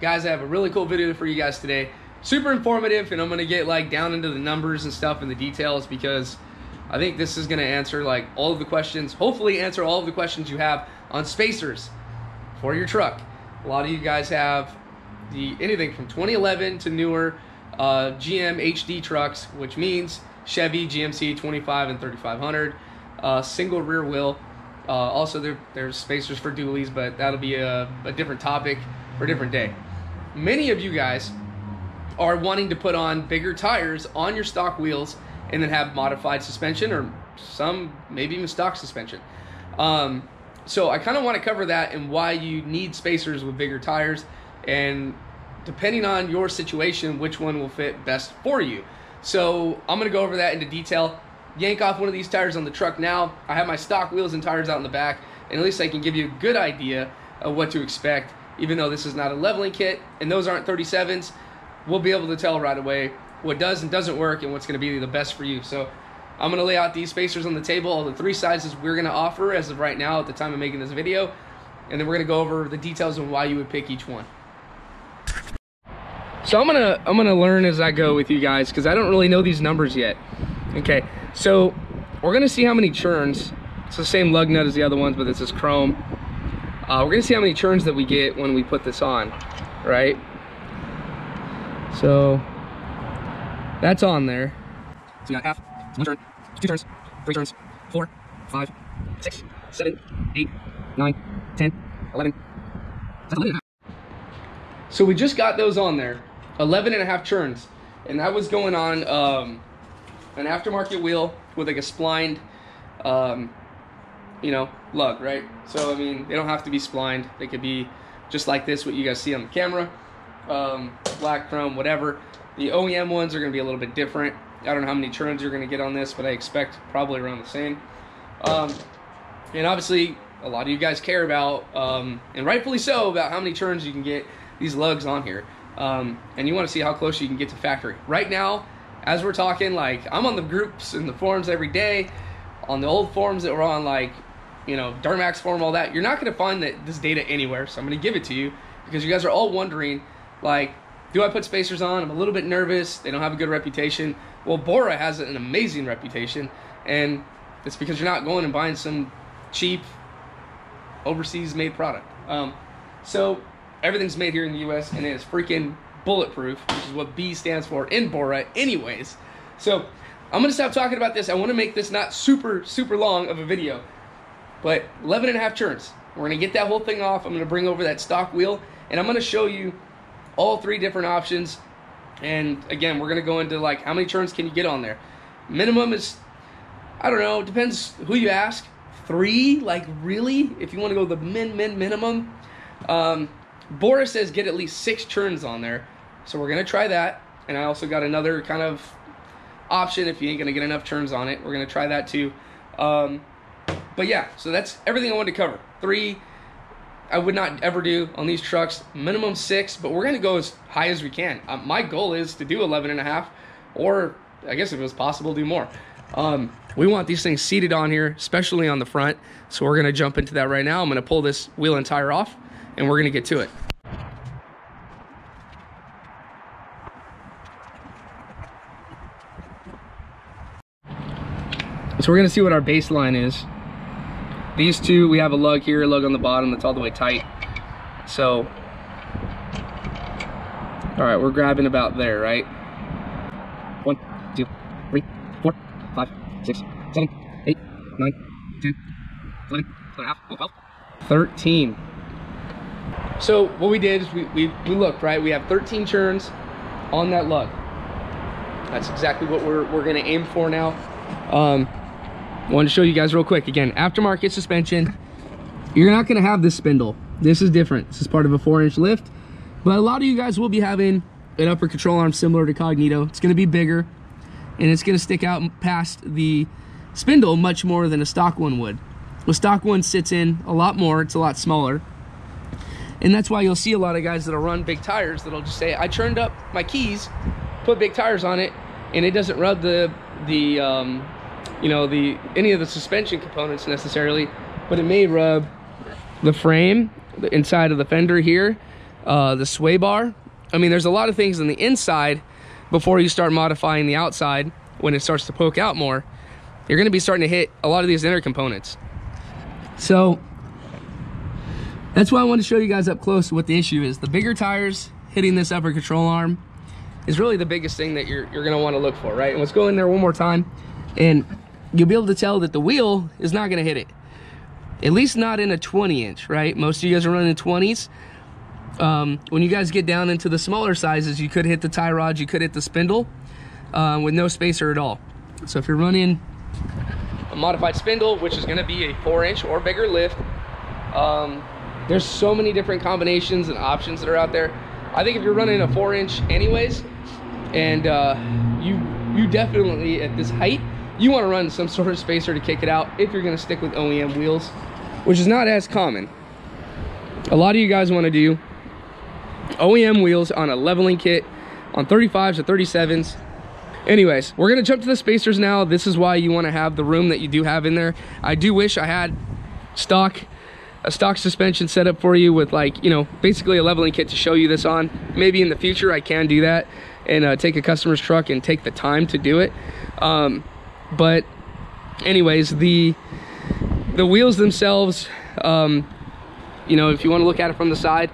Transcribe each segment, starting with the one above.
Guys, I have a really cool video for you guys today. Super informative, and I'm gonna get like down into the numbers and stuff and the details because I think this is gonna answer like all of the questions, hopefully answer all of the questions you have on spacers for your truck. A lot of you guys have the anything from 2011 to newer uh, GM HD trucks, which means Chevy GMC 25 and 3500, uh, single rear wheel. Uh, also, there, there's spacers for dualies, but that'll be a, a different topic for a different day. Many of you guys are wanting to put on bigger tires on your stock wheels and then have modified suspension or some maybe even stock suspension. Um, so I kind of want to cover that and why you need spacers with bigger tires and depending on your situation, which one will fit best for you. So I'm going to go over that into detail. Yank off one of these tires on the truck now. I have my stock wheels and tires out in the back, and at least I can give you a good idea of what to expect, even though this is not a leveling kit and those aren't 37s. We'll be able to tell right away what does and doesn't work and what's going to be the best for you. So I'm going to lay out these spacers on the table, all the three sizes we're going to offer as of right now at the time of making this video, and then we're going to go over the details on why you would pick each one. So I'm gonna I'm gonna learn as I go with you guys because I don't really know these numbers yet. Okay, so we're gonna see how many churns. It's the same lug nut as the other ones, but this is chrome. Uh, we're gonna see how many churns that we get when we put this on, right? So that's on there. So we got half, one turn, two turns, three turns, four, five, six, seven, eight, nine, ten, eleven. That's 11 and a half. So we just got those on there. 11 and a half churns. And that was going on um, an aftermarket wheel with like a splined, um, you know, lug, right? So, I mean, they don't have to be splined. They could be just like this, what you guys see on the camera. Um, black chrome, whatever. The OEM ones are going to be a little bit different. I don't know how many turns you're going to get on this, but I expect probably around the same. Um, and obviously, a lot of you guys care about, um, and rightfully so, about how many turns you can get these lugs on here um, and you want to see how close you can get to factory. Right now, as we're talking, like I'm on the groups and the forums every day, on the old forums that were on, like you know Duramax form, all that. You're not going to find that this data anywhere, so I'm going to give it to you because you guys are all wondering, like, do I put spacers on? I'm a little bit nervous. They don't have a good reputation. Well, Bora has an amazing reputation, and it's because you're not going and buying some cheap overseas made product. Um, so everything's made here in the U.S. and it is freaking bulletproof, which is what B stands for in Bora, anyways. So I'm gonna stop talking about this. I want to make this not super super long of a video, but 11 and a half turns. We're gonna get that whole thing off. I'm gonna bring over that stock wheel, and I'm gonna show you all three different options. And again, we're gonna go into like how many turns can you get on there. Minimum is, I don't know, depends who you ask. Three, like really, if you want to go the min min minimum. Um, Boris says get at least six turns on there. So we're going to try that. And I also got another kind of option if you ain't going to get enough turns on it. We're going to try that too. Um, but yeah, so that's everything I wanted to cover. Three, I would not ever do on these trucks. Minimum six, but we're going to go as high as we can. Um, my goal is to do 11 and a half, or I guess if it was possible, do more. Um, we want these things seated on here, especially on the front. So we're going to jump into that right now. I'm going to pull this wheel and tire off and we're gonna get to it. So we're gonna see what our baseline is. These two, we have a lug here, a lug on the bottom that's all the way tight. So, all right, we're grabbing about there, right? One, two, three, four, five, six, seven, eight, nine, ten, eleven, twelve, twelve, thirteen. So what we did is we, we, we looked, right? We have 13 turns on that lug. That's exactly what we're, we're gonna aim for now. Um, wanted to show you guys real quick. Again, aftermarket suspension. You're not gonna have this spindle. This is different. This is part of a four inch lift. But a lot of you guys will be having an upper control arm similar to Cognito. It's gonna be bigger and it's gonna stick out past the spindle much more than a stock one would. The stock one sits in a lot more, it's a lot smaller. And that's why you'll see a lot of guys that'll run big tires that'll just say, I turned up my keys, put big tires on it, and it doesn't rub the, the um, you know, the any of the suspension components necessarily, but it may rub the frame, the inside of the fender here, uh, the sway bar. I mean, there's a lot of things on the inside before you start modifying the outside when it starts to poke out more. You're gonna be starting to hit a lot of these inner components. So that's why I want to show you guys up close what the issue is. The bigger tires hitting this upper control arm is really the biggest thing that you're, you're gonna wanna look for, right? And let's go in there one more time and you'll be able to tell that the wheel is not gonna hit it. At least not in a 20 inch, right? Most of you guys are running 20s. Um, when you guys get down into the smaller sizes, you could hit the tie rod, you could hit the spindle uh, with no spacer at all. So if you're running a modified spindle, which is gonna be a four inch or bigger lift, um, there's so many different combinations and options that are out there. I think if you're running a four inch anyways, and uh, you you definitely at this height, you want to run some sort of spacer to kick it out if you're gonna stick with OEM wheels, which is not as common. A lot of you guys want to do OEM wheels on a leveling kit on 35s or 37s. Anyways, we're gonna jump to the spacers now. This is why you want to have the room that you do have in there. I do wish I had stock a stock suspension setup for you with like, you know, basically a leveling kit to show you this on. Maybe in the future I can do that and uh, take a customer's truck and take the time to do it. Um, but anyways, the the wheels themselves, um, you know, if you want to look at it from the side,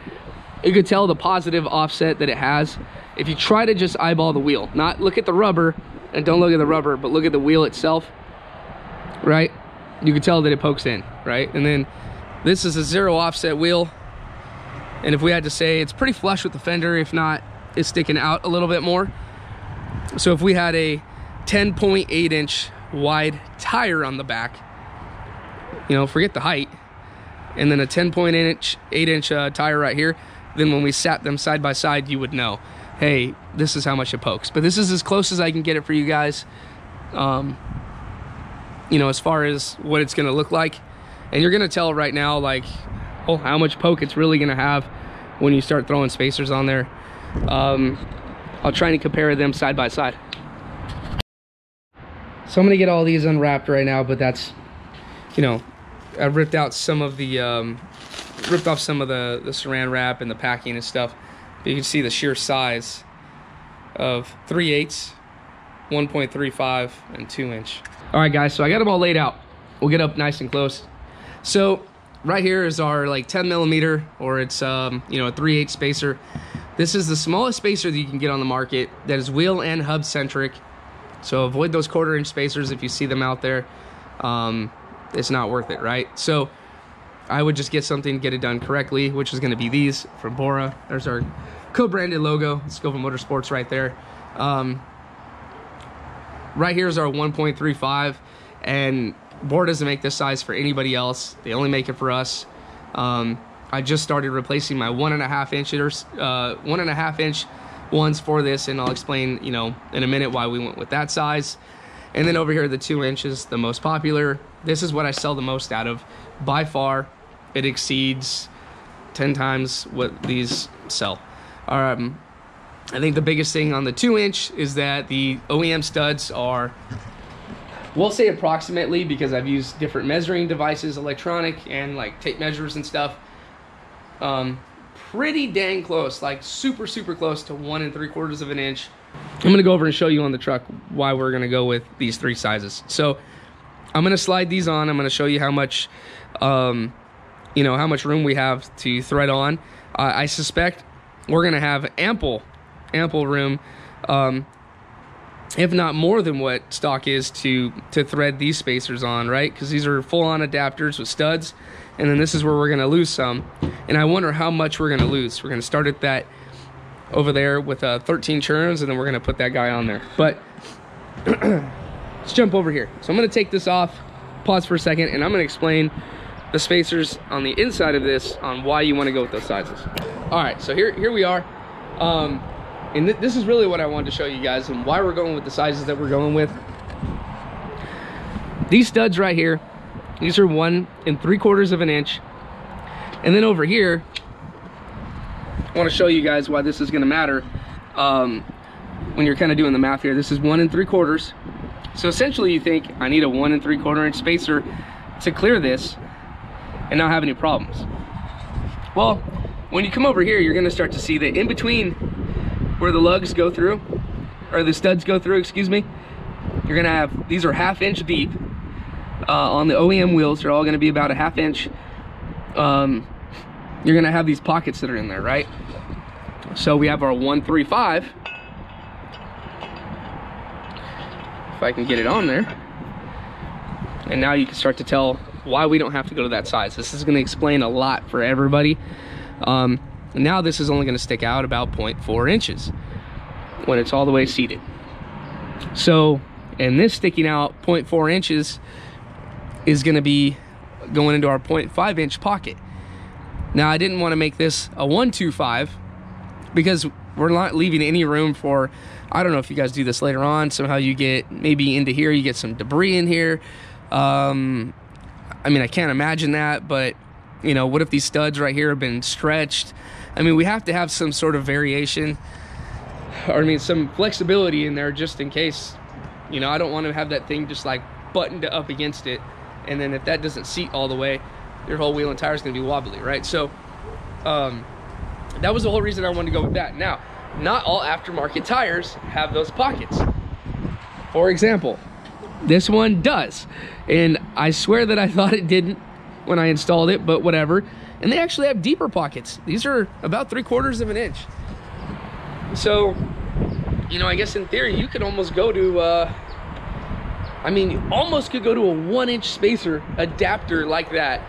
you could tell the positive offset that it has. If you try to just eyeball the wheel, not look at the rubber and don't look at the rubber, but look at the wheel itself, right? You can tell that it pokes in, right? And then this is a zero offset wheel. And if we had to say, it's pretty flush with the fender, if not, it's sticking out a little bit more. So if we had a 10.8 inch wide tire on the back, you know, forget the height, and then a 10.8 inch, 8 inch uh, tire right here, then when we sat them side by side, you would know, hey, this is how much it pokes. But this is as close as I can get it for you guys. Um, you know, as far as what it's gonna look like. And you're gonna tell right now like oh how much poke it's really gonna have when you start throwing spacers on there. Um, I'll try and compare them side by side so I'm gonna get all these unwrapped right now but that's you know I ripped out some of the um, ripped off some of the the saran wrap and the packing and stuff but you can see the sheer size of 3 eighths 1.35 and 2 inch all right guys so I got them all laid out we'll get up nice and close so right here is our like 10 millimeter or it's, um, you know, a 3 8 spacer. This is the smallest spacer that you can get on the market that is wheel and hub centric. So avoid those quarter inch spacers if you see them out there. Um, it's not worth it, right? So I would just get something, get it done correctly, which is gonna be these from Bora. There's our co-branded logo, Scovel Motorsports right there. Um, right here is our 1.35 and Bora doesn't make this size for anybody else. They only make it for us. Um, I just started replacing my one and a half inch uh, one and a half inch ones for this, and I'll explain, you know, in a minute why we went with that size. And then over here, the two inches, the most popular. This is what I sell the most out of. By far, it exceeds 10 times what these sell. Um, I think the biggest thing on the two inch is that the OEM studs are We'll say approximately because I've used different measuring devices, electronic and like tape measures and stuff. Um, pretty dang close, like super, super close to one and three quarters of an inch. I'm gonna go over and show you on the truck why we're gonna go with these three sizes. So I'm gonna slide these on. I'm gonna show you how much, um, you know, how much room we have to thread on. Uh, I suspect we're gonna have ample, ample room. Um, if not more than what stock is to to thread these spacers on, right? Because these are full-on adapters with studs, and then this is where we're gonna lose some. And I wonder how much we're gonna lose. We're gonna start at that over there with uh, 13 churns, and then we're gonna put that guy on there. But let's jump over here. So I'm gonna take this off, pause for a second, and I'm gonna explain the spacers on the inside of this on why you wanna go with those sizes. All right, so here, here we are. Um, and th this is really what I wanted to show you guys and why we're going with the sizes that we're going with. These studs right here, these are one and three quarters of an inch. And then over here, I want to show you guys why this is going to matter um, when you're kind of doing the math here. This is one and three quarters. So essentially you think I need a one and three quarter inch spacer to clear this and not have any problems. Well, when you come over here, you're gonna start to see that in between where the lugs go through, or the studs go through, excuse me, you're gonna have, these are half inch deep uh, on the OEM wheels. They're all gonna be about a half inch. Um, you're gonna have these pockets that are in there, right? So we have our 135. If I can get it on there. And now you can start to tell why we don't have to go to that size. This is gonna explain a lot for everybody. Um, now this is only gonna stick out about 0.4 inches when it's all the way seated. So, and this sticking out 0.4 inches is gonna be going into our 0.5 inch pocket. Now I didn't wanna make this a 125 because we're not leaving any room for, I don't know if you guys do this later on, somehow you get maybe into here, you get some debris in here. Um, I mean, I can't imagine that, but you know, what if these studs right here have been stretched? I mean, we have to have some sort of variation, or I mean, some flexibility in there just in case. You know, I don't want to have that thing just like buttoned up against it, and then if that doesn't seat all the way, your whole wheel and tire is going to be wobbly, right? So, um, that was the whole reason I wanted to go with that. Now, not all aftermarket tires have those pockets. For example, this one does. And I swear that I thought it didn't when I installed it, but whatever. And they actually have deeper pockets. These are about three quarters of an inch. So, you know, I guess in theory, you could almost go to, uh, I mean, you almost could go to a one inch spacer adapter like that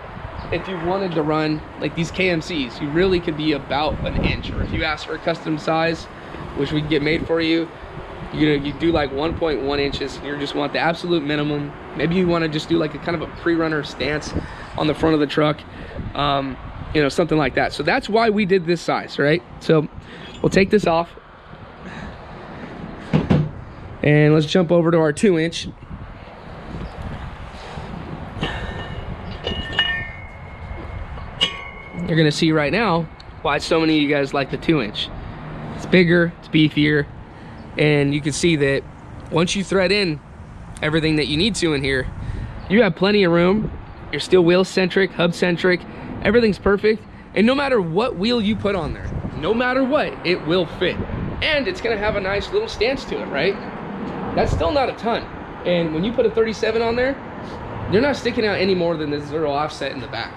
if you wanted to run like these KMCs, you really could be about an inch. Or if you ask for a custom size, which we can get made for you, you know, you do like 1.1 inches. You just want the absolute minimum. Maybe you want to just do like a kind of a pre-runner stance on the front of the truck. Um, you know, something like that. So that's why we did this size, right? So we'll take this off. And let's jump over to our two inch. You're gonna see right now why so many of you guys like the two inch. It's bigger, it's beefier, and you can see that once you thread in everything that you need to in here, you have plenty of room. You're still wheel centric, hub centric, everything's perfect. And no matter what wheel you put on there, no matter what, it will fit. And it's gonna have a nice little stance to it, right? That's still not a ton. And when you put a 37 on there, they're not sticking out any more than the zero offset in the back.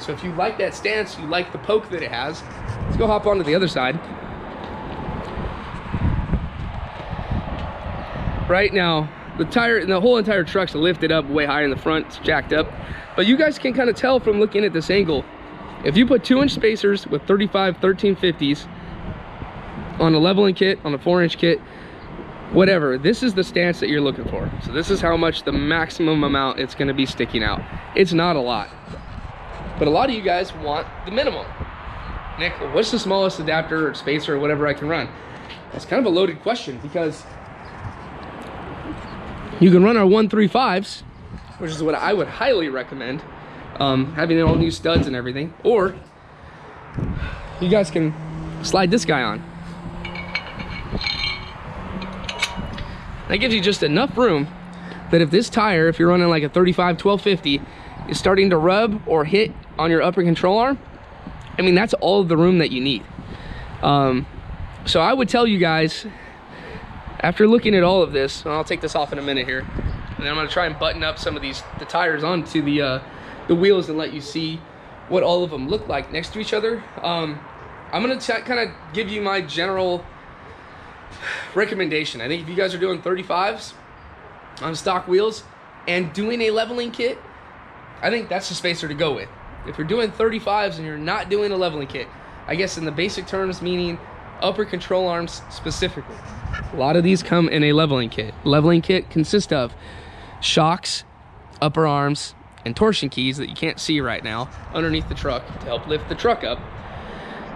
So if you like that stance, you like the poke that it has, let's go hop onto the other side. Right now, the tire, the whole entire truck's lifted up way high in the front, it's jacked up. But you guys can kind of tell from looking at this angle, if you put two inch spacers with 35 1350s on a leveling kit, on a four inch kit, whatever, this is the stance that you're looking for. So this is how much the maximum amount it's gonna be sticking out. It's not a lot. But a lot of you guys want the minimum. Nick, what's the smallest adapter or spacer or whatever I can run? That's kind of a loaded question because you can run our 135s, which is what I would highly recommend, um, having all new studs and everything, or you guys can slide this guy on. That gives you just enough room that if this tire, if you're running like a 35 1250, is starting to rub or hit on your upper control arm, I mean, that's all the room that you need. Um, so I would tell you guys, after looking at all of this, and I'll take this off in a minute here, and then I'm gonna try and button up some of these, the tires onto the, uh, the wheels and let you see what all of them look like next to each other. Um, I'm gonna kind of give you my general recommendation. I think if you guys are doing 35s on stock wheels and doing a leveling kit, I think that's the spacer to go with. If you're doing 35s and you're not doing a leveling kit, I guess in the basic terms, meaning upper control arms specifically. A lot of these come in a leveling kit. Leveling kit consists of shocks, upper arms, and torsion keys that you can't see right now underneath the truck to help lift the truck up.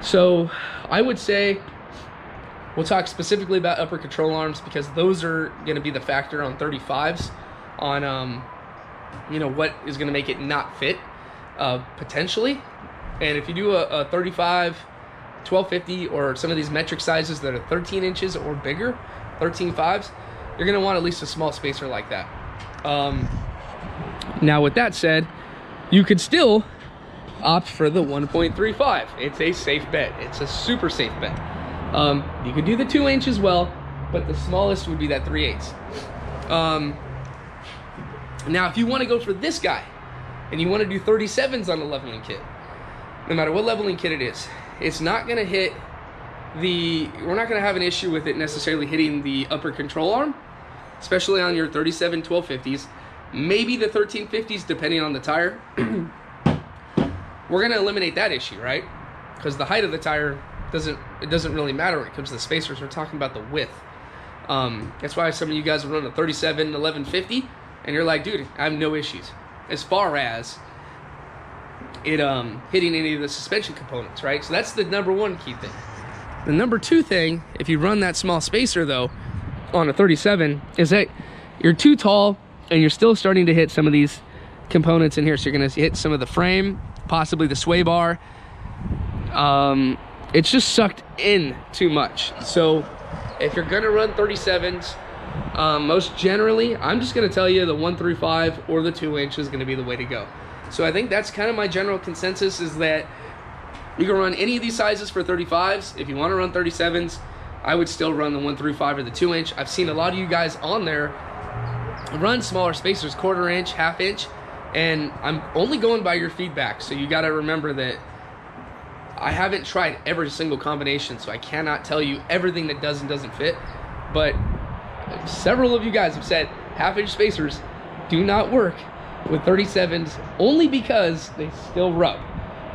So I would say we'll talk specifically about upper control arms because those are going to be the factor on 35s on um, you know what is going to make it not fit uh, potentially. And if you do a, a 35, 1250, or some of these metric sizes that are 13 inches or bigger, 13 fives, you're going to want at least a small spacer like that. Um, now, with that said, you could still opt for the 1.35. It's a safe bet. It's a super safe bet. Um, you could do the two inch as well, but the smallest would be that 3 eighths. Um, now, if you want to go for this guy and you want to do 37s on a leveling kit, no matter what leveling kit it is, it's not going to hit the, we're not going to have an issue with it necessarily hitting the upper control arm, especially on your 37 1250s, maybe the 1350s, depending on the tire. we're going to eliminate that issue, right? Because the height of the tire doesn't, it doesn't really matter when it comes to the spacers. We're talking about the width. Um, that's why some of you guys run a 37 1150 and you're like, dude, I have no issues as far as it um, hitting any of the suspension components, right? So that's the number one key thing. The number two thing, if you run that small spacer though, on a 37, is that you're too tall and you're still starting to hit some of these components in here. So you're gonna hit some of the frame, possibly the sway bar. Um, it's just sucked in too much. So if you're gonna run 37s, um, most generally, I'm just gonna tell you the one five or the two inch is gonna be the way to go. So I think that's kind of my general consensus is that you can run any of these sizes for 35s. If you wanna run 37s, I would still run the one through five or the two inch. I've seen a lot of you guys on there run smaller spacers, quarter inch, half inch, and I'm only going by your feedback. So you gotta remember that I haven't tried every single combination, so I cannot tell you everything that does and doesn't fit. But several of you guys have said half inch spacers do not work with 37s only because they still rub.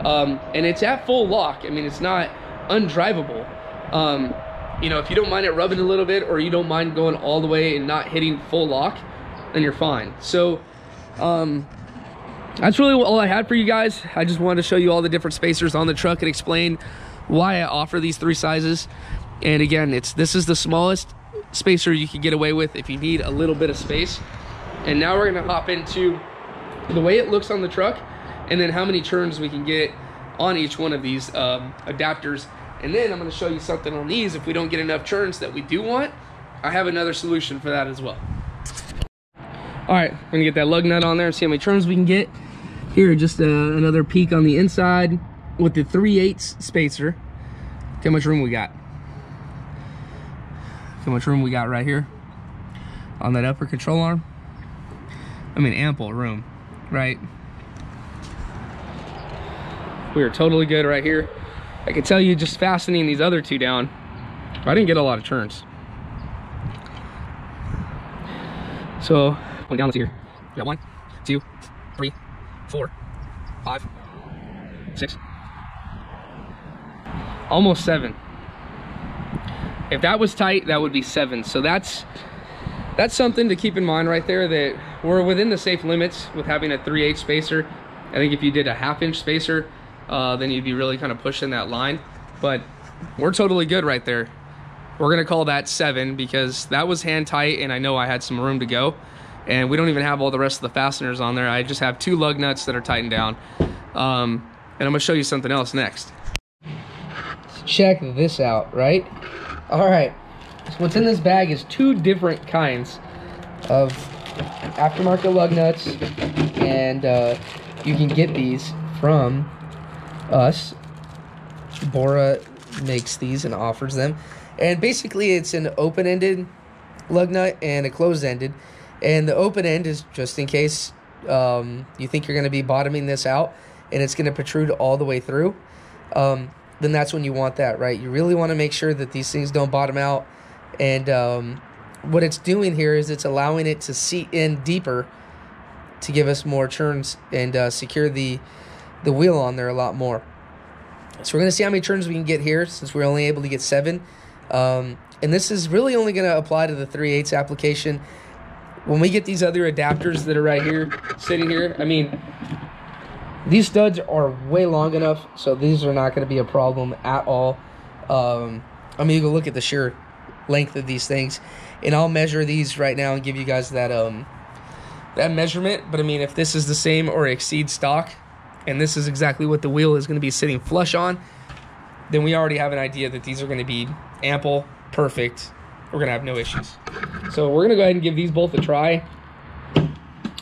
Um, and it's at full lock. I mean, it's not undrivable. Um, you know, if you don't mind it rubbing a little bit or you don't mind going all the way and not hitting full lock, then you're fine. So, um, that's really all I had for you guys. I just wanted to show you all the different spacers on the truck and explain why I offer these three sizes. And again, it's this is the smallest spacer you can get away with if you need a little bit of space. And now we're gonna hop into the way it looks on the truck and then how many turns we can get on each one of these um, adapters. And then I'm gonna show you something on these. If we don't get enough turns that we do want, I have another solution for that as well. All right, we're gonna get that lug nut on there and see how many turns we can get. Here, just uh, another peek on the inside with the 3 8 spacer. How much room we got. How much room we got right here on that upper control arm. I mean, ample room, right? We are totally good right here. I can tell you just fastening these other two down, I didn't get a lot of turns. So, going down, let's here. We got one, two, three, four, five, six, almost seven. If that was tight, that would be seven. So that's that's something to keep in mind right there that we're within the safe limits with having a 3 8 spacer. I think if you did a half inch spacer, uh, then you'd be really kind of pushing that line. But we're totally good right there. We're gonna call that seven because that was hand tight and I know I had some room to go and we don't even have all the rest of the fasteners on there. I just have two lug nuts that are tightened down. Um, and I'm gonna show you something else next. Check this out, right? All right, so what's in this bag is two different kinds of aftermarket lug nuts, and uh, you can get these from us. Bora makes these and offers them. And basically, it's an open-ended lug nut and a closed-ended. And the open end is just in case um, you think you're going to be bottoming this out and it's going to protrude all the way through. Um, then that's when you want that, right? You really want to make sure that these things don't bottom out. And um, what it's doing here is it's allowing it to seat in deeper to give us more turns and uh, secure the the wheel on there a lot more. So we're going to see how many turns we can get here since we're only able to get seven. Um, and this is really only going to apply to the 3 8 application when we get these other adapters that are right here, sitting here, I mean, these studs are way long enough, so these are not going to be a problem at all. Um, I mean, you can look at the sheer length of these things, and I'll measure these right now and give you guys that um that measurement. But I mean, if this is the same or exceeds stock, and this is exactly what the wheel is going to be sitting flush on, then we already have an idea that these are going to be ample, perfect, we're gonna have no issues. So we're gonna go ahead and give these both a try.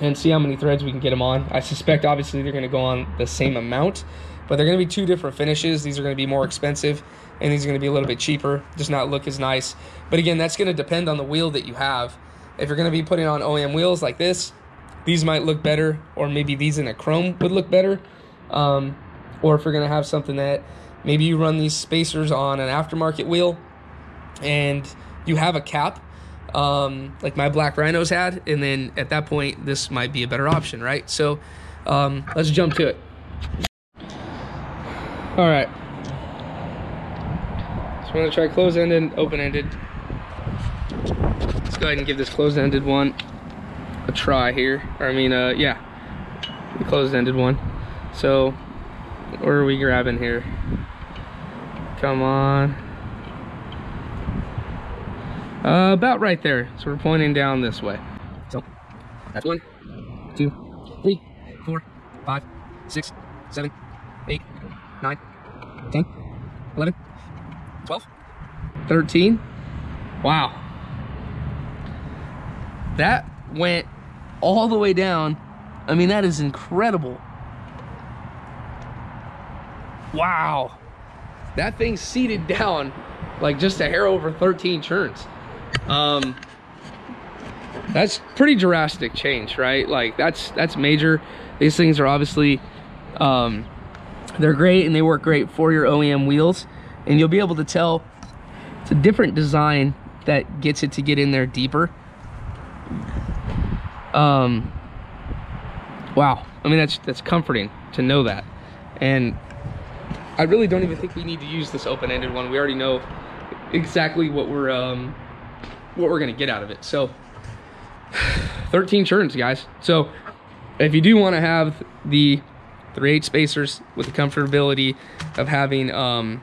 And see how many threads we can get them on. I suspect obviously they're gonna go on the same amount, but they're gonna be two different finishes. These are gonna be more expensive and these are gonna be a little bit cheaper, just not look as nice. But again, that's gonna depend on the wheel that you have. If you're gonna be putting on OEM wheels like this, these might look better, or maybe these in a chrome would look better. Um, or if you're gonna have something that maybe you run these spacers on an aftermarket wheel and you have a cap um, like my black rhinos had and then at that point this might be a better option right? So um, let's jump to it. All right. So we're gonna try closed-ended open-ended. Let's go ahead and give this closed-ended one a try here. Or i mean uh yeah the closed-ended one. So where are we grabbing here? Come on uh, about right there. So we're pointing down this way. So that's one, two, three, four, five, six, seven, eight, nine, ten, eleven, twelve, thirteen. Wow. That went all the way down. I mean, that is incredible. Wow. That thing seated down like just a hair over 13 turns. Um, that's pretty drastic change, right? Like that's that's major. These things are obviously um, they're great and they work great for your OEM wheels, and you'll be able to tell it's a different design that gets it to get in there deeper. Um, wow, I mean that's that's comforting to know that, and I really don't even think we need to use this open-ended one. We already know exactly what we're um, what we're gonna get out of it. So 13 turns, guys. So if you do want to have the 3/8 spacers with the comfortability of having um,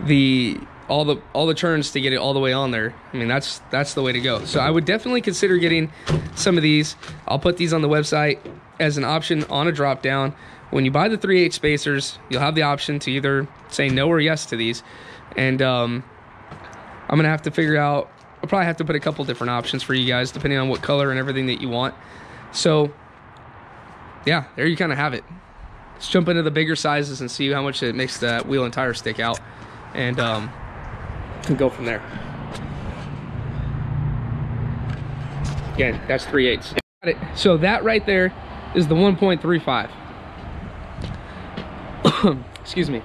the all the all the turns to get it all the way on there, I mean that's that's the way to go. So I would definitely consider getting some of these. I'll put these on the website as an option on a drop down. When you buy the 3/8 spacers, you'll have the option to either say no or yes to these, and um, I'm gonna have to figure out. I'll probably have to put a couple different options for you guys, depending on what color and everything that you want. So, yeah, there you kind of have it. Let's jump into the bigger sizes and see how much it makes the wheel and tire stick out, and um, go from there. Again, that's 3 eighths. Got it. So that right there is the 1.35. Excuse me.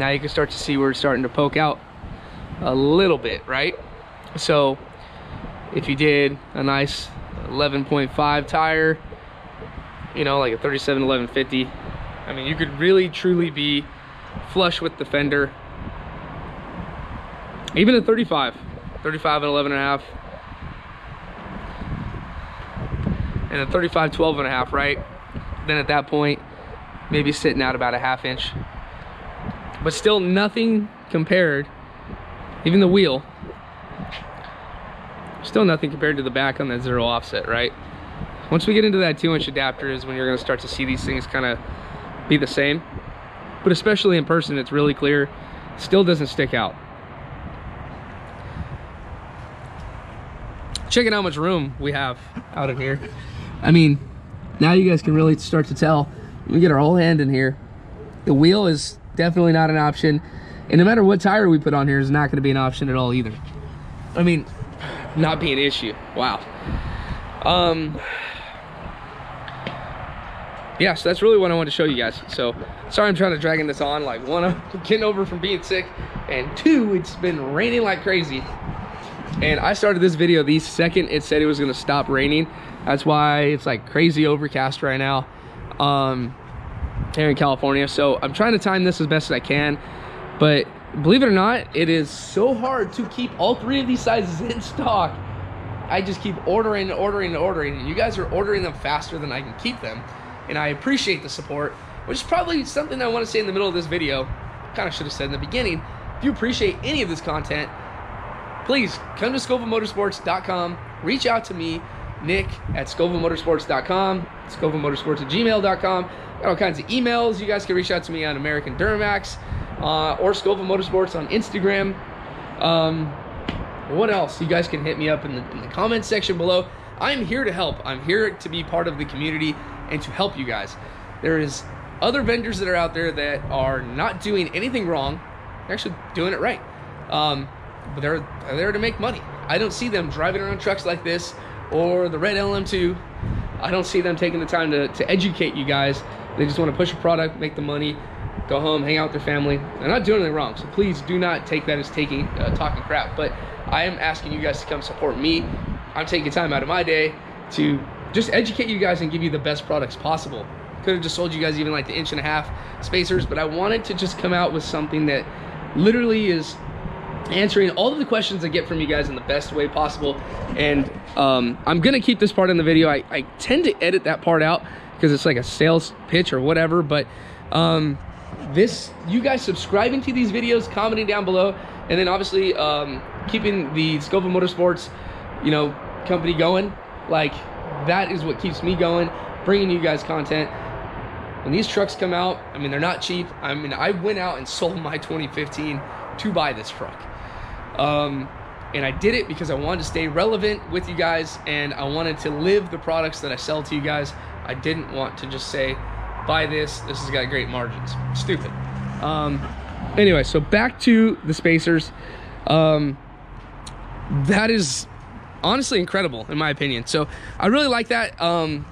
Now you can start to see where it's starting to poke out a little bit, right? So if you did a nice 11.5 tire, you know, like a 37 1150, I mean, you could really truly be flush with the fender. Even a 35, 35 and 11 and a half. And a 35, 12 and a half, right? Then at that point, maybe sitting out about a half inch. But still nothing compared even the wheel, still nothing compared to the back on that zero offset, right? Once we get into that two inch adapter is when you're gonna start to see these things kind of be the same. But especially in person, it's really clear, still doesn't stick out. Checking how much room we have out in here. I mean, now you guys can really start to tell. We get our whole hand in here. The wheel is definitely not an option. And no matter what tire we put on here is not going to be an option at all either. I mean, not be an issue. Wow. Um, yeah, so that's really what I wanted to show you guys. So sorry I'm trying to dragging this on. Like one, I'm getting over from being sick. And two, it's been raining like crazy. And I started this video the second it said it was going to stop raining. That's why it's like crazy overcast right now um, here in California. So I'm trying to time this as best as I can. But believe it or not, it is so hard to keep all three of these sizes in stock. I just keep ordering and ordering and ordering. And You guys are ordering them faster than I can keep them. And I appreciate the support, which is probably something I want to say in the middle of this video. Kind of should have said in the beginning. If you appreciate any of this content, please come to ScovelMotorsports.com. Reach out to me, Nick at ScovelMotorsports.com, ScovelMotorsports at gmail.com. Got all kinds of emails. You guys can reach out to me on American Duramax uh, or Scovel Motorsports on Instagram. Um, what else? You guys can hit me up in the, in the comments section below. I'm here to help. I'm here to be part of the community and to help you guys. There is other vendors that are out there that are not doing anything wrong. They're actually doing it right. Um, but they're, they're there to make money. I don't see them driving around trucks like this or the red LM2. I don't see them taking the time to, to educate you guys. They just want to push a product, make the money, go home, hang out with their family. They're not doing anything wrong. So please do not take that as taking uh, talking crap. But I am asking you guys to come support me. I'm taking time out of my day to just educate you guys and give you the best products possible. Could have just sold you guys even like the inch and a half spacers, but I wanted to just come out with something that literally is answering all of the questions I get from you guys in the best way possible. And um, I'm gonna keep this part in the video. I, I tend to edit that part out because it's like a sales pitch or whatever, but um, this, you guys subscribing to these videos, commenting down below, and then obviously um, keeping the Scovel Motorsports, you know, company going, like that is what keeps me going, bringing you guys content. When these trucks come out, I mean, they're not cheap. I mean, I went out and sold my 2015 to buy this truck. Um, and I did it because I wanted to stay relevant with you guys and I wanted to live the products that I sell to you guys. I didn't want to just say, buy this, this has got great margins. Stupid. Um, anyway, so back to the spacers. Um, that is honestly incredible in my opinion. So I really like that. Um,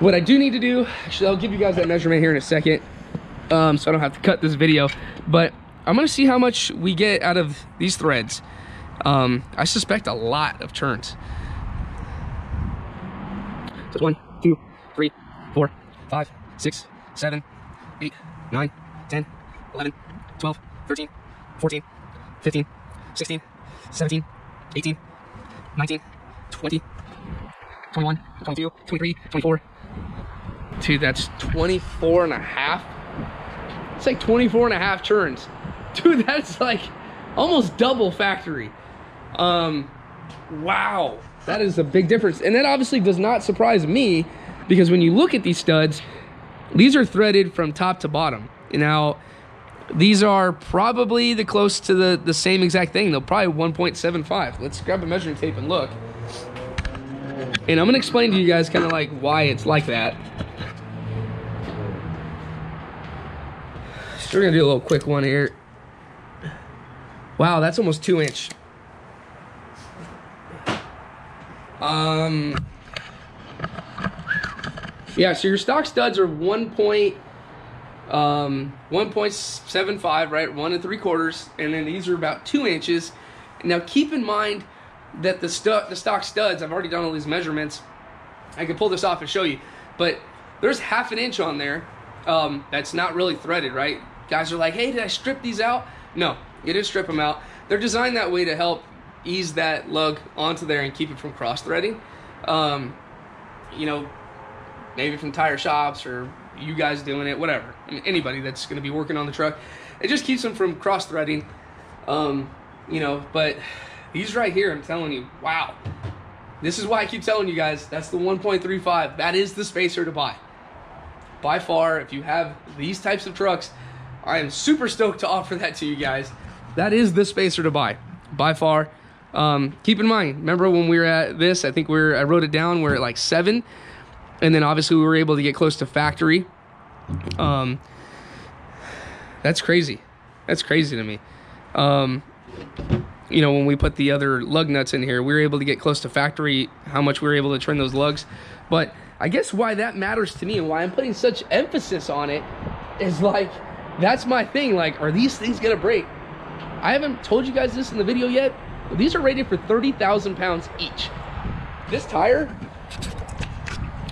what I do need to do, actually I'll give you guys that measurement here in a second. Um, so I don't have to cut this video, but I'm gonna see how much we get out of these threads. Um, I suspect a lot of turns. So one, two, three, four, five, six, seven, eight, nine, 10, 11, 12, 13, 14, 15, 16, 17, 18, 19, 20, 21, 22, 23, 24. Dude, that's 24 and a half. It's like 24 and a half turns. Dude, that's like almost double factory. Um, wow, that is a big difference. And that obviously does not surprise me because when you look at these studs, these are threaded from top to bottom. Now, these are probably the close to the, the same exact thing. They're probably 1.75. Let's grab a measuring tape and look. And I'm gonna explain to you guys kind of like why it's like that. So we're gonna do a little quick one here. Wow, that's almost two inch. Um, yeah, so your stock studs are one point, um, 1.75, right? One and three quarters. And then these are about two inches. Now keep in mind that the, stu the stock studs, I've already done all these measurements. I can pull this off and show you. But there's half an inch on there um, that's not really threaded, right? Guys are like, hey, did I strip these out? No, you didn't strip them out. They're designed that way to help ease that lug onto there and keep it from cross threading. Um, you know, maybe from tire shops or you guys doing it, whatever. I mean, anybody that's going to be working on the truck, it just keeps them from cross threading. Um, you know, but these right here, I'm telling you, wow. This is why I keep telling you guys that's the 1.35. That is the spacer to buy. By far, if you have these types of trucks, I am super stoked to offer that to you guys. That is the spacer to buy, by far. Um, keep in mind, remember when we were at this, I think we are I wrote it down, we are at like seven. And then obviously we were able to get close to factory. Um, that's crazy. That's crazy to me. Um, you know, when we put the other lug nuts in here, we were able to get close to factory, how much we were able to trim those lugs. But I guess why that matters to me and why I'm putting such emphasis on it is like, that's my thing. Like, are these things gonna break? I haven't told you guys this in the video yet, these are rated for 30,000 pounds each. This tire,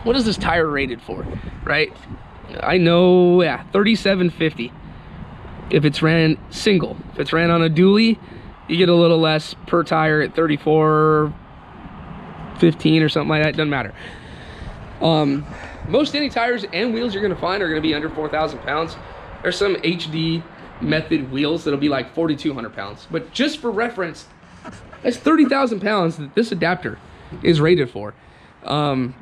what is this tire rated for, right? I know, yeah, 3750. If it's ran single, if it's ran on a dually, you get a little less per tire at 34, 15 or something like that, doesn't matter. Um, most any tires and wheels you're gonna find are gonna be under 4,000 pounds. There's some HD method wheels that'll be like 4,200 pounds. But just for reference, that's 30,000 pounds that this adapter is rated for. Um,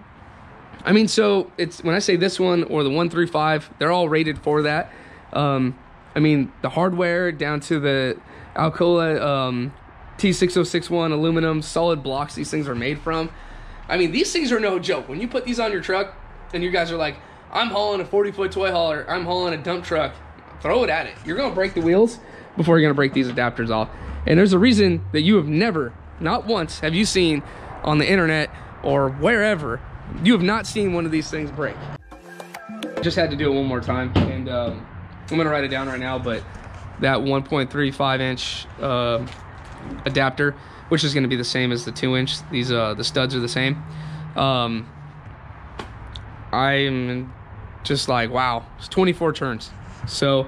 I mean, so it's when I say this one or the 135, they're all rated for that. Um, I mean, the hardware down to the Alcoa um, T6061 aluminum solid blocks these things are made from. I mean, these things are no joke. When you put these on your truck and you guys are like, I'm hauling a 40 foot toy hauler, I'm hauling a dump truck, throw it at it. You're gonna break the wheels before you're gonna break these adapters off. And there's a reason that you have never, not once, have you seen on the internet or wherever, you have not seen one of these things break. Just had to do it one more time. And um, I'm gonna write it down right now, but that 1.35 inch uh, adapter, which is gonna be the same as the two inch. These, uh, the studs are the same. Um, I'm just like, wow, it's 24 turns. So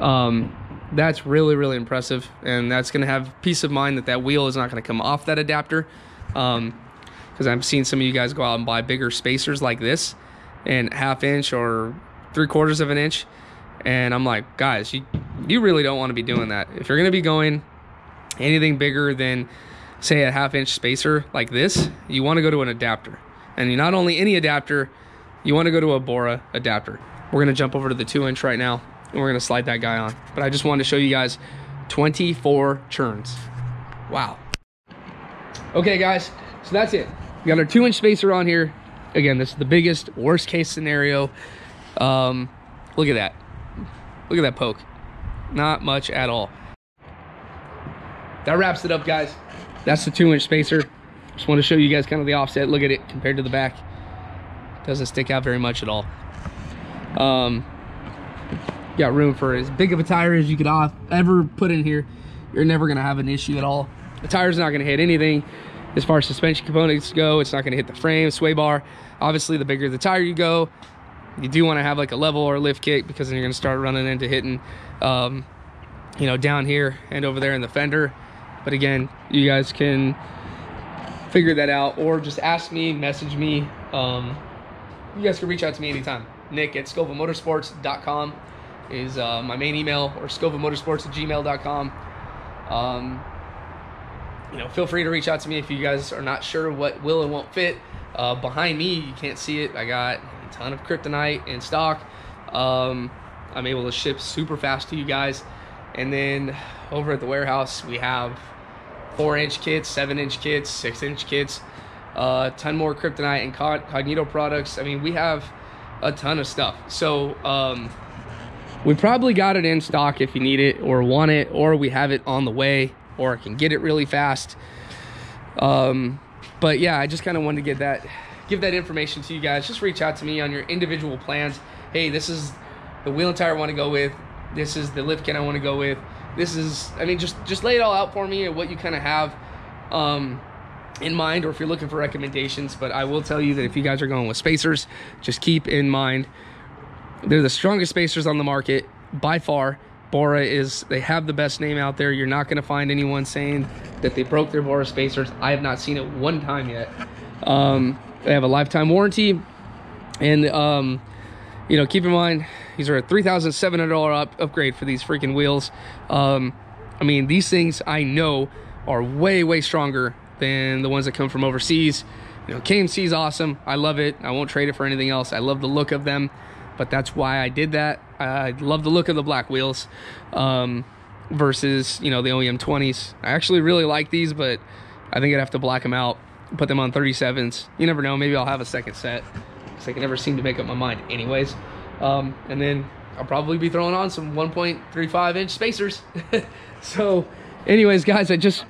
um, that's really, really impressive. And that's gonna have peace of mind that that wheel is not gonna come off that adapter. Um, because I've seen some of you guys go out and buy bigger spacers like this and half inch or three quarters of an inch. And I'm like, guys, you, you really don't want to be doing that. If you're going to be going anything bigger than, say, a half inch spacer like this, you want to go to an adapter. And not only any adapter, you want to go to a Bora adapter. We're going to jump over to the two inch right now and we're going to slide that guy on. But I just wanted to show you guys 24 churns. Wow. Okay, guys, so that's it. We got our two inch spacer on here. Again, this is the biggest, worst case scenario. Um, look at that. Look at that poke. Not much at all. That wraps it up, guys. That's the two inch spacer. Just want to show you guys kind of the offset. Look at it compared to the back. Doesn't stick out very much at all. Um, got room for as big of a tire as you could ever put in here. You're never going to have an issue at all. The tire's not going to hit anything as far as suspension components go it's not going to hit the frame sway bar. Obviously the bigger the tire you go you do want to have like a level or a lift kit because then you're going to start running into hitting um, you know down here and over there in the fender. But again you guys can figure that out or just ask me message me um, you guys can reach out to me anytime. Nick at scovelmotorsports.com is uh, my main email or scovelmotorsports at gmail.com um, you know, feel free to reach out to me if you guys are not sure what will and won't fit. Uh, behind me, you can't see it. I got a ton of kryptonite in stock. Um, I'm able to ship super fast to you guys. And then over at the warehouse, we have four inch kits, seven inch kits, six inch kits, a uh, ton more kryptonite and cognito products. I mean, we have a ton of stuff. So, um, we probably got it in stock if you need it or want it, or we have it on the way or I can get it really fast. Um, but yeah, I just kind of wanted to get that, give that information to you guys. Just reach out to me on your individual plans. Hey, this is the wheel and tire I want to go with. This is the lift kit I want to go with. This is, I mean, just just lay it all out for me and what you kind of have um, in mind, or if you're looking for recommendations. But I will tell you that if you guys are going with spacers, just keep in mind they're the strongest spacers on the market by far. Bora is, they have the best name out there. You're not going to find anyone saying that they broke their Bora spacers. I have not seen it one time yet. Um, they have a lifetime warranty. And, um, you know, keep in mind, these are a $3,700 up, upgrade for these freaking wheels. Um, I mean, these things I know are way, way stronger than the ones that come from overseas. You know, KMC is awesome. I love it. I won't trade it for anything else. I love the look of them but that's why I did that. I love the look of the black wheels um, versus, you know, the OEM 20s. I actually really like these, but I think I'd have to black them out, put them on 37s. You never know, maybe I'll have a second set because I can never seem to make up my mind anyways. Um, and then I'll probably be throwing on some 1.35 inch spacers. so anyways, guys, I just,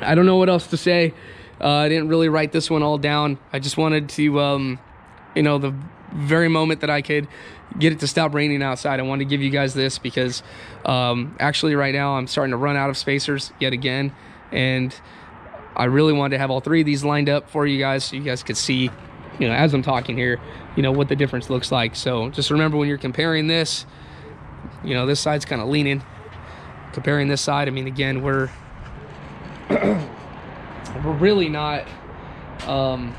I don't know what else to say. Uh, I didn't really write this one all down. I just wanted to, um, you know, the very moment that I could get it to stop raining outside, I wanted to give you guys this because um, actually right now I'm starting to run out of spacers yet again. And I really wanted to have all three of these lined up for you guys so you guys could see, you know, as I'm talking here, you know, what the difference looks like. So just remember when you're comparing this, you know, this side's kind of leaning. Comparing this side, I mean, again, we're, we're really not, um,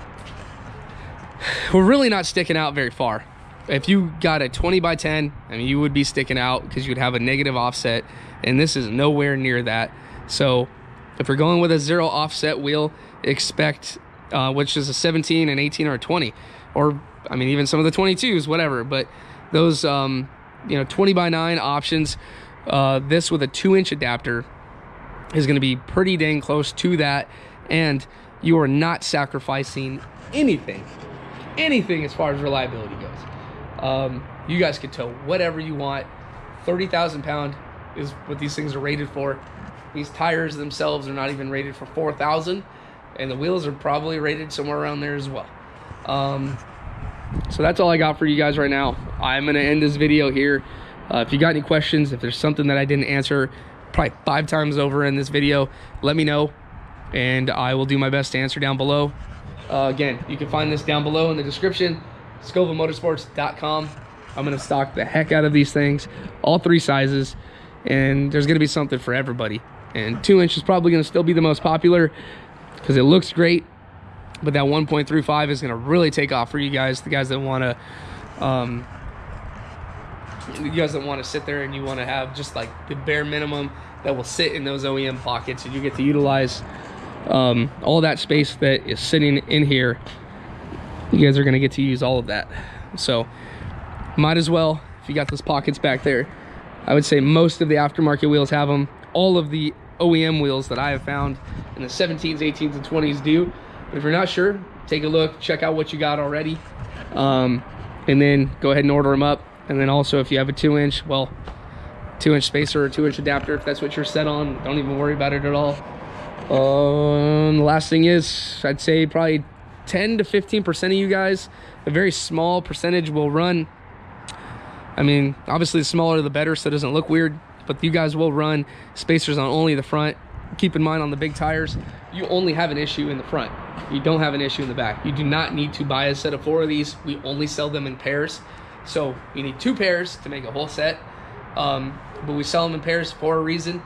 we're really not sticking out very far. If you got a 20 by 10, I mean, you would be sticking out because you'd have a negative offset, and this is nowhere near that. So if we're going with a zero offset wheel, expect uh, which is a 17, an 18, or a 20, or I mean, even some of the 22s, whatever. But those, um, you know, 20 by 9 options, uh, this with a two inch adapter is going to be pretty dang close to that. And you are not sacrificing anything, anything as far as reliability goes. Um, you guys can tow whatever you want. 30,000 pound is what these things are rated for. These tires themselves are not even rated for 4,000, and the wheels are probably rated somewhere around there as well. Um, so that's all I got for you guys right now. I'm gonna end this video here. Uh, if you got any questions, if there's something that I didn't answer probably five times over in this video, let me know and I will do my best to answer down below. Uh, again, you can find this down below in the description, scovelmotorsports.com. I'm gonna stock the heck out of these things, all three sizes, and there's gonna be something for everybody. And two inch is probably gonna still be the most popular because it looks great, but that 1.35 is gonna really take off for you guys, the guys that wanna, um, you guys that wanna sit there and you wanna have just like the bare minimum that will sit in those OEM pockets and you get to utilize um, all that space that is sitting in here. You guys are gonna get to use all of that. So might as well, if you got those pockets back there, I would say most of the aftermarket wheels have them. All of the OEM wheels that I have found in the 17s, 18s, and 20s do. But if you're not sure, take a look, check out what you got already. Um, and then go ahead and order them up. And then also if you have a two inch, well, two inch spacer or two inch adapter, if that's what you're set on, don't even worry about it at all. Um, the last thing is, I'd say probably 10 to 15% of you guys, a very small percentage will run I mean, obviously the smaller the better so it doesn't look weird, but you guys will run spacers on only the front. Keep in mind on the big tires, you only have an issue in the front. You don't have an issue in the back. You do not need to buy a set of four of these. We only sell them in pairs. So you need two pairs to make a whole set. Um, but we sell them in pairs for a reason.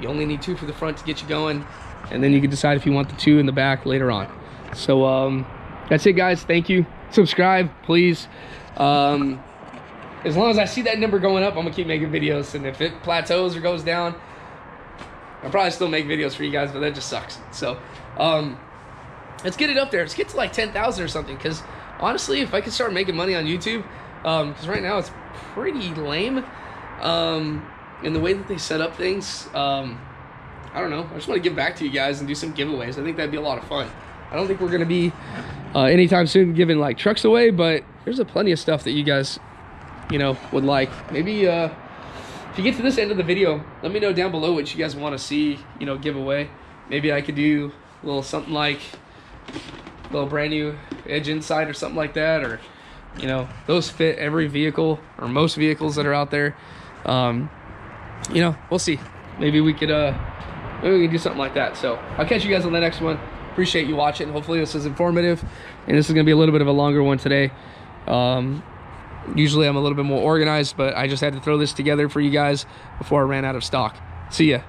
You only need two for the front to get you going. And then you can decide if you want the two in the back later on. So um, that's it guys. Thank you. Subscribe, please. Um, as long as I see that number going up, I'm gonna keep making videos. And if it plateaus or goes down, I'll probably still make videos for you guys, but that just sucks. So, um, let's get it up there. Let's get to like 10,000 or something. Because honestly, if I could start making money on YouTube, because um, right now it's pretty lame. Um, and the way that they set up things, um, I don't know. I just want to give back to you guys and do some giveaways. I think that'd be a lot of fun. I don't think we're gonna be uh, anytime soon giving like trucks away, but there's a plenty of stuff that you guys you know, would like. Maybe uh, if you get to this end of the video, let me know down below what you guys want to see, you know, give away. Maybe I could do a little something like a little brand new Edge Insight or something like that, or you know, those fit every vehicle or most vehicles that are out there. Um, you know, we'll see. Maybe we could uh, maybe we can do something like that. So I'll catch you guys on the next one. Appreciate you watching. Hopefully this is informative, and this is gonna be a little bit of a longer one today. Um, Usually I'm a little bit more organized, but I just had to throw this together for you guys before I ran out of stock. See ya.